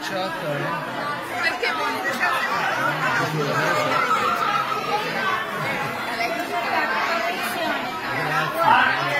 schiacciata eh? perché volete Grazie.